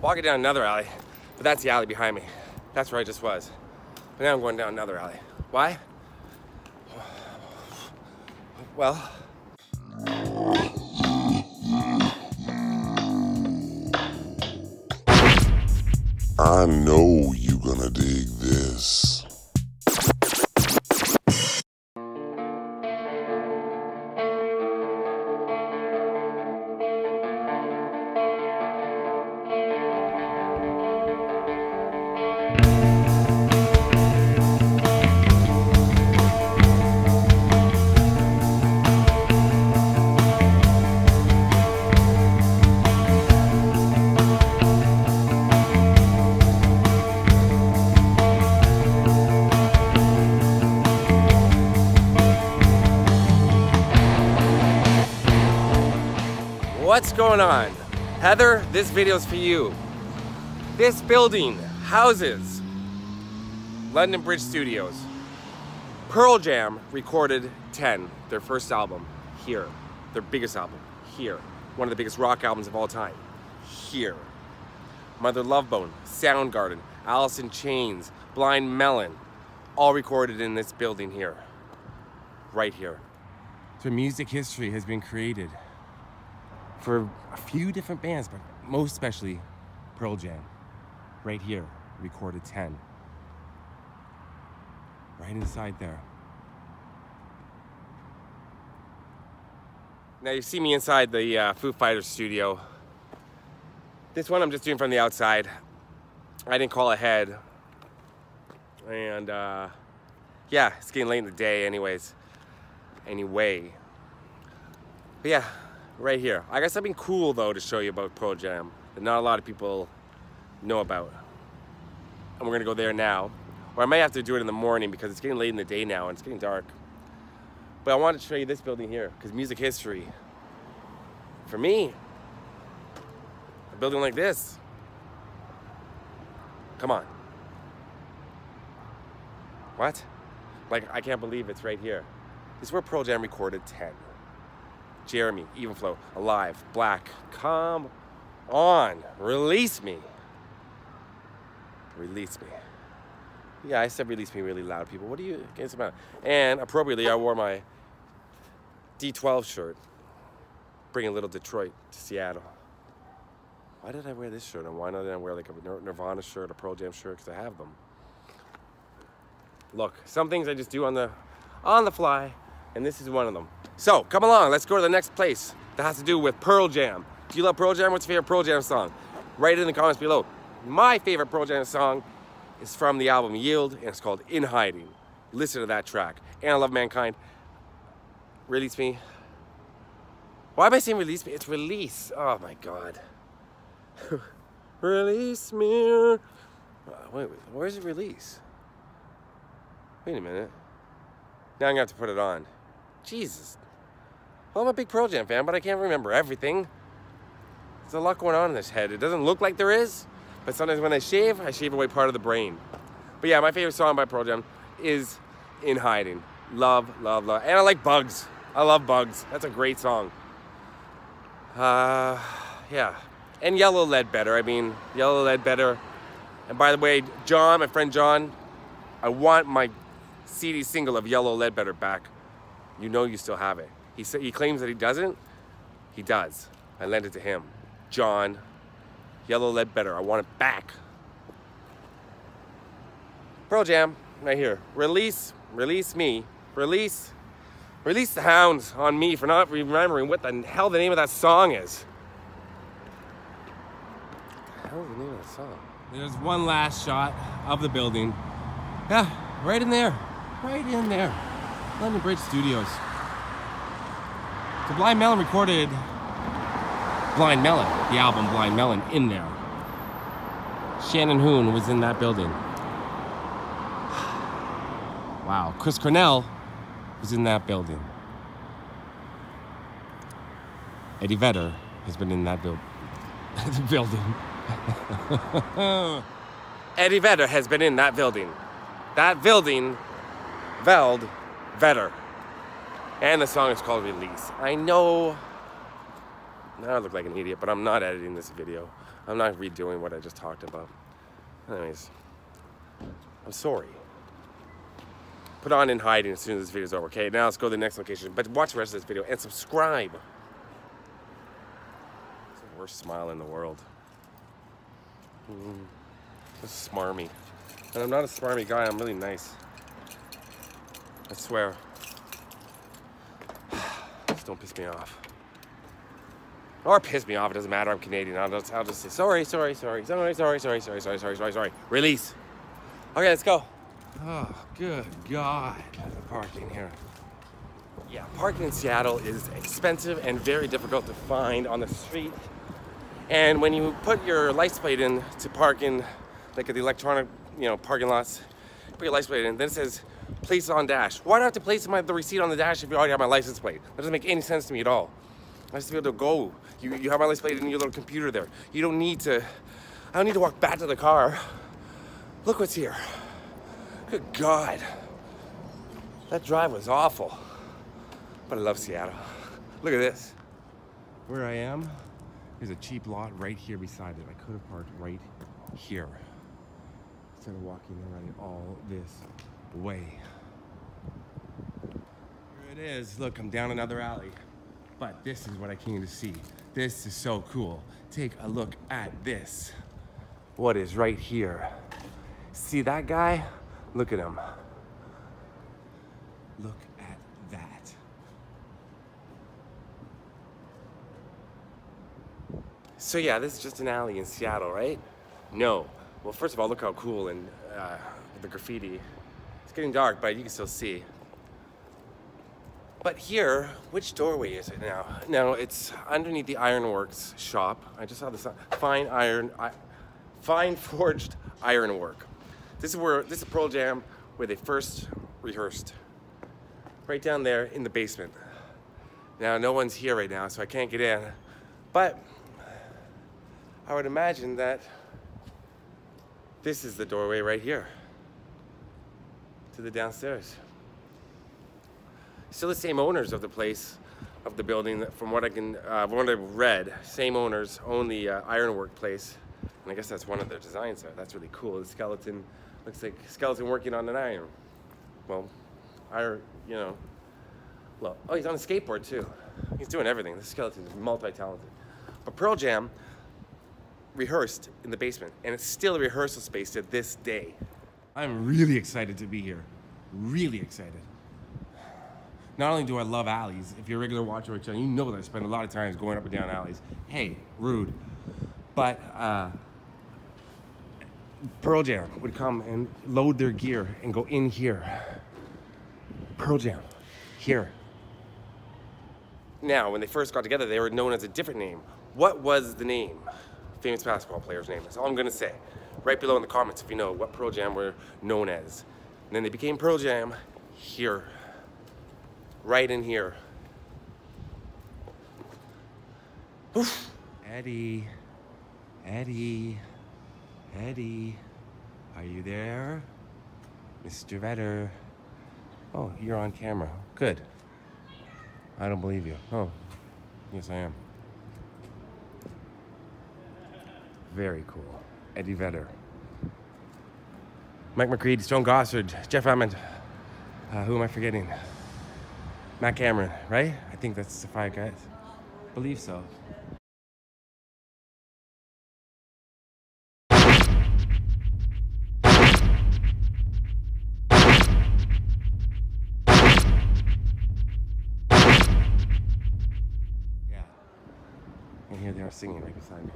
walking down another alley, but that's the alley behind me. That's where I just was. But now I'm going down another alley. Why? Well, I know you're gonna dig this. What's going on? Heather, this video's for you. This building houses London Bridge Studios. Pearl Jam recorded 10, their first album, here. Their biggest album, here. One of the biggest rock albums of all time, here. Mother Love Bone, Soundgarden, Alice in Chains, Blind Melon, all recorded in this building here. Right here. So music history has been created for a few different bands, but most especially Pearl Jam. Right here, recorded 10. Right inside there. Now you see me inside the uh, Foo Fighters studio. This one I'm just doing from the outside. I didn't call ahead. And uh, yeah, it's getting late in the day anyways. Anyway. But yeah, right here. I got something cool though to show you about Pearl Jam that not a lot of people know about. And we're gonna go there now. Or I might have to do it in the morning because it's getting late in the day now and it's getting dark. But I wanted to show you this building here because music history, for me, a building like this, come on. What? Like, I can't believe it's right here. This is where Pearl Jam recorded 10. Jeremy, Evenflow, Alive, Black. Come on, release me. Release me. Yeah, I said release me really loud, people. What are you against about? And appropriately, I wore my D12 shirt, bringing little Detroit to Seattle. Why did I wear this shirt? And why not did I wear like a Nirvana shirt, a Pearl Jam shirt? Because I have them. Look, some things I just do on the on the fly, and this is one of them. So come along, let's go to the next place that has to do with Pearl Jam. Do you love Pearl Jam? What's your favorite Pearl Jam song? Write it in the comments below. My favorite Pearl Jam song is from the album Yield, and it's called In Hiding. Listen to that track. And I Love Mankind. Release Me. Why am I saying release me? It's release. Oh my God. release me. Uh, wait, where's it release? Wait a minute. Now I'm gonna have to put it on. Jesus. Well, I'm a big Pearl Jam fan, but I can't remember everything. There's a lot going on in this head. It doesn't look like there is, but sometimes when I shave, I shave away part of the brain. But yeah, my favorite song by Pearl Jam is In Hiding. Love, love, love. And I like Bugs. I love Bugs. That's a great song. Uh, yeah. And Yellow Ledbetter. I mean, Yellow Ledbetter. And by the way, John, my friend John, I want my CD single of Yellow Ledbetter back. You know you still have it. He, sa- he claims that he doesn't. He does. I lent it to him. John, Yellow Ledbetter. I want it back. Pearl Jam, right here. Release, release me. Release, release the hounds on me for not remembering what the hell the name of that song is. What the hell is the name of that song? There's one last shot of the building. Yeah, right in there. Right in there. London Bridge Studios. So Blind Melon recorded Blind Melon, the album Blind Melon, in there. Shannon Hoon was in that building. Wow, Chris Cornell was in that building. Eddie Vedder has been in that build- building. Eddie Vedder has been in that building. That building, Veld Vedder. And the song is called Release. I know, now I look like an idiot, but I'm not editing this video. I'm not redoing what I just talked about. Anyways, I'm sorry. Put on in hiding as soon as this video's over. Okay, now let's go to the next location. But watch the rest of this video and subscribe. It's the worst smile in the world. Mm. Smarmy. And I'm not a smarmy guy, I'm really nice. I swear. Just don't piss me off. Or piss me off, it doesn't matter, I'm Canadian. I'll just, I'll just say sorry, sorry, sorry, sorry, sorry, sorry, sorry, sorry, sorry, sorry, sorry. Release. Okay, let's go. Oh, good God. The parking here. Yeah, parking in Seattle is expensive and very difficult to find on the street. And when you put your license plate in to park in like at the electronic, you know, parking lots, put your license plate in, then it says place it on dash. Why do I have to place my, the receipt on the dash if you already have my license plate? That doesn't make any sense to me at all. I just be able to go. You, you have my license plate in your little computer there. You don't need to, I don't need to walk back to the car. Look what's here. Good God. That drive was awful. But I love Seattle. Look at this. Where I am, there's a cheap lot right here beside it. I could have parked right here instead of walking running all this way. It is. Look, I'm down another alley. But this is what I came to see. This is so cool. Take a look at this. What is right here? See that guy? Look at him. Look at that. So yeah, this is just an alley in Seattle, right? No. Well, first of all, look how cool and uh, the graffiti. It's getting dark, but you can still see. But here, which doorway is it now? No, it's underneath the ironworks shop. I just saw this uh, fine iron, fine forged ironwork. This is where this is Pearl Jam where they first rehearsed. Right down there in the basement. Now no one's here right now, so I can't get in. But I would imagine that this is the doorway right here to the downstairs. Still the same owners of the place, of the building. From what I can, uh, from what I've read, same owners own the uh, ironwork place, and I guess that's one of their designs there. That's really cool. The skeleton looks like skeleton working on an iron. Well, iron, you know. Look, oh, he's on a skateboard too. He's doing everything. This skeleton is multi-talented. But Pearl Jam rehearsed in the basement, and it's still a rehearsal space to this day. I'm really excited to be here. Really excited. Not only do I love alleys, if you're a regular watcher of channel, you know that I spend a lot of times going up and down alleys. Hey, rude. But uh, Pearl Jam would come and load their gear and go in here. Pearl Jam, here. Now, when they first got together, they were known as a different name. What was the name? Famous basketball player's name. That's all I'm gonna say. Right below in the comments if you know what Pearl Jam were known as. And then they became Pearl Jam here right in here. Oof. Eddie, Eddie, Eddie, are you there? Mr. Vedder. Oh, you're on camera. Good. I don't believe you. Oh, yes I am. Very cool. Eddie Vedder. Mike McCready, Stone Gossard, Jeff Ament. Uh, who am I forgetting? Matt Cameron, right? I think that's the five guys. Believe so. Yeah. And here they are singing right beside me.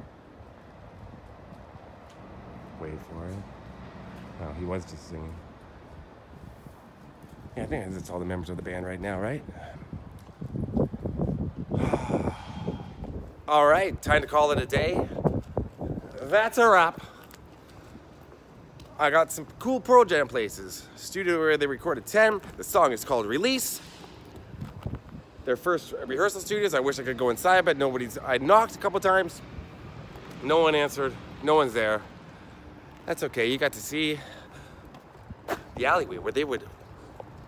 Wait for it. No, he was just singing. Yeah, I think that's all the members of the band right now, right? all right, time to call it a day. That's a wrap. I got some cool Pearl Jam places. Studio where they recorded 10. The song is called Release. Their first rehearsal studios. I wish I could go inside, but nobody's. I knocked a couple times. No one answered. No one's there. That's okay. You got to see the alleyway where they would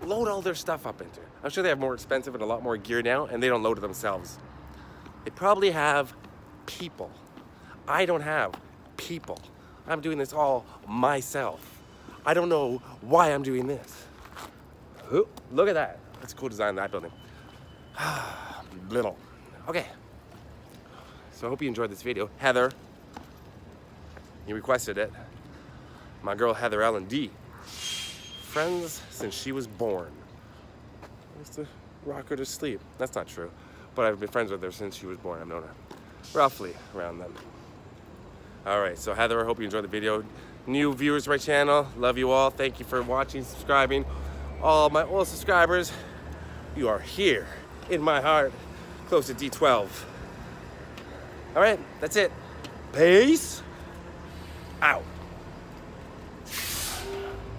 load all their stuff up into. I'm sure they have more expensive and a lot more gear now, and they don't load it themselves. They probably have people I don't have people. I'm doing this all myself. I don't know why I'm doing this. Ooh, look at that. That's a cool design that building. Little. Okay. So I hope you enjoyed this video. Heather, you requested it. My girl Heather Ellen D. Friends since she was born. I used to rock her to sleep. That's not true. But I've been friends with her since she was born. I've known her roughly around then. All right, so Heather, I hope you enjoyed the video. New viewers to my channel, love you all. Thank you for watching, subscribing. All my old subscribers, you are here in my heart, close to D12. All right, that's it. Peace out.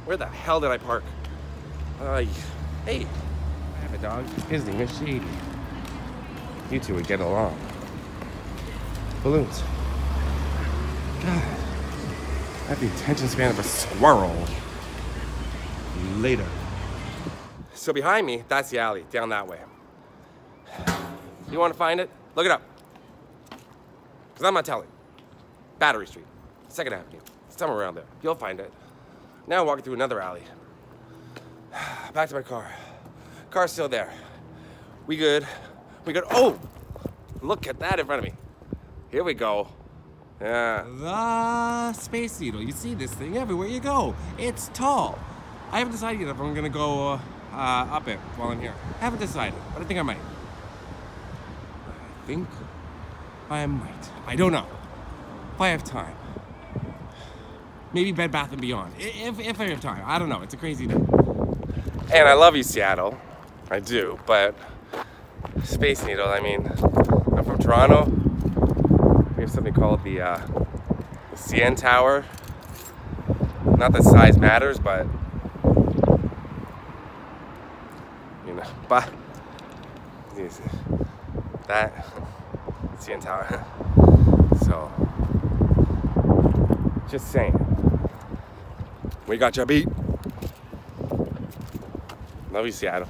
Where the hell did I park? Uh, hey, I have a dog. His name is Shady. You two would get along. Balloons. God, I have the attention span of a squirrel. Later. So behind me, that's the alley, down that way. You want to find it? Look it up. Because I'm not telling. Battery Street, 2nd Avenue, somewhere around there. You'll find it. Now I'm walking through another alley. Back to my car. Car's still there. We good. We good. Oh! Look at that in front of me. Here we go. Yeah. The Space Needle. You see this thing everywhere you go. It's tall. I haven't decided yet if I'm gonna go uh, uh, up it while I'm here. I haven't decided, but I think I might. I think I might. I don't know. If I have time. Maybe Bed Bath and Beyond. If, if I have time. I don't know. It's a crazy day. And I love you, Seattle. I do, but Space Needle, I mean, I'm from Toronto. We have something called the, uh, the CN Tower. Not that size matters, but you know, but that CN Tower. So, just saying, we got your beat. Love you, Seattle.